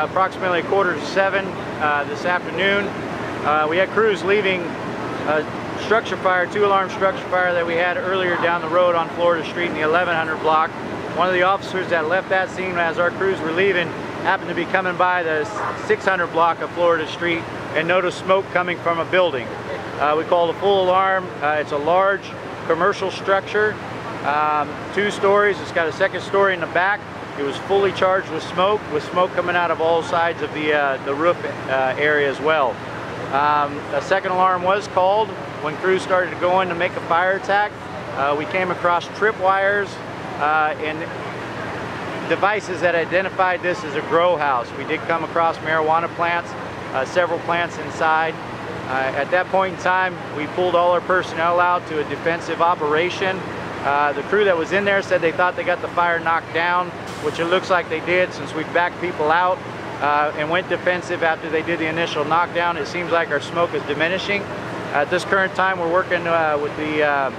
uh, approximately a quarter to seven uh, this afternoon. Uh, we had crews leaving a structure fire, two alarm structure fire that we had earlier down the road on Florida Street in the 1100 block. One of the officers that left that scene as our crews were leaving happened to be coming by the 600 block of Florida Street and noticed smoke coming from a building. Uh, we called a full alarm. Uh, it's a large commercial structure, um, two stories. It's got a second story in the back. It was fully charged with smoke, with smoke coming out of all sides of the, uh, the roof uh, area as well. Um, a second alarm was called when crews started to go in to make a fire attack. Uh, we came across tripwires uh, and devices that identified this as a grow house. We did come across marijuana plants, uh, several plants inside. Uh, at that point in time, we pulled all our personnel out to a defensive operation. The crew that was in there said they thought they got the fire knocked down, which it looks like they did since we backed people out uh, and went defensive after they did the initial knockdown. It seems like our smoke is diminishing. At this current time, we're working uh, with the uh,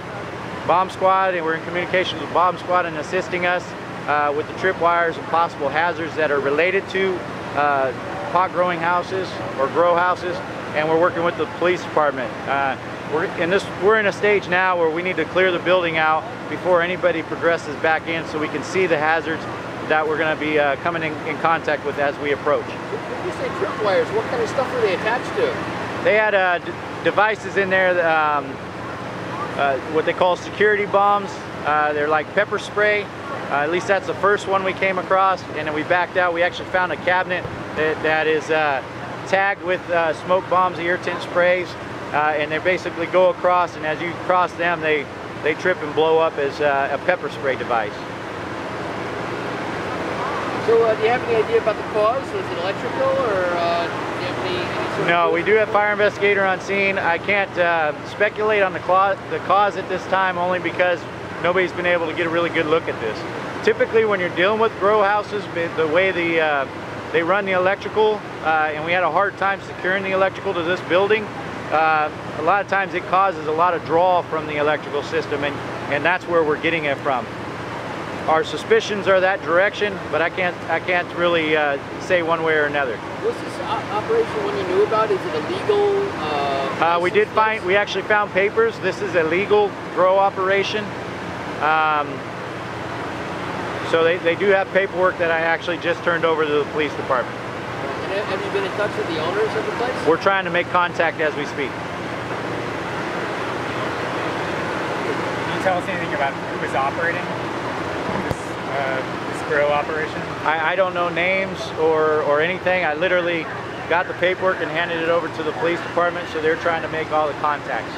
bomb squad and we're in communication with bomb squad and assisting us uh, with the tripwires and possible hazards that are related to uh, pot growing houses or grow houses. And we're working with the police department. Uh, we're in this. We're in a stage now where we need to clear the building out before anybody progresses back in, so we can see the hazards that we're going to be uh, coming in, in, contact with as we approach. When you say tripwires, what kind of stuff are they attached to? They had uh, devices in there, um, uh, what they call security bombs. Uh, they're like pepper spray. Uh, at least that's the first one we came across, and then we backed out. We actually found a cabinet that, that is uh, tagged with smoke bombs, irritant sprays, and they basically go across, and as you cross them, they, they trip and blow up as a pepper spray device. So uh, do you have any idea about the cause? Was it electrical or uh, do you have any, any No, we do have fire investigator on scene. I can't uh, speculate on the, the cause at this time only because nobody's been able to get a really good look at this. Typically when you're dealing with grow houses, the way the, uh, they run the electrical, uh, and we had a hard time securing the electrical to this building, uh, a lot of times it causes a lot of draw from the electrical system and, and that's where we're getting it from our suspicions are that direction, but I can't I can't really uh, say one way or another. Was this operation one you knew about? Is it illegal? Uh, uh, we did find we actually found papers. This is a legal grow operation. Um, so they, they do have paperwork that I actually just turned over to the police department. And have you been in touch with the owners of the place? We're trying to make contact as we speak. Can you tell us anything about who is operating? Uh, this grow operation? I, I don't know names or, or anything. I literally got the paperwork and handed it over to the police department, so they're trying to make all the contacts.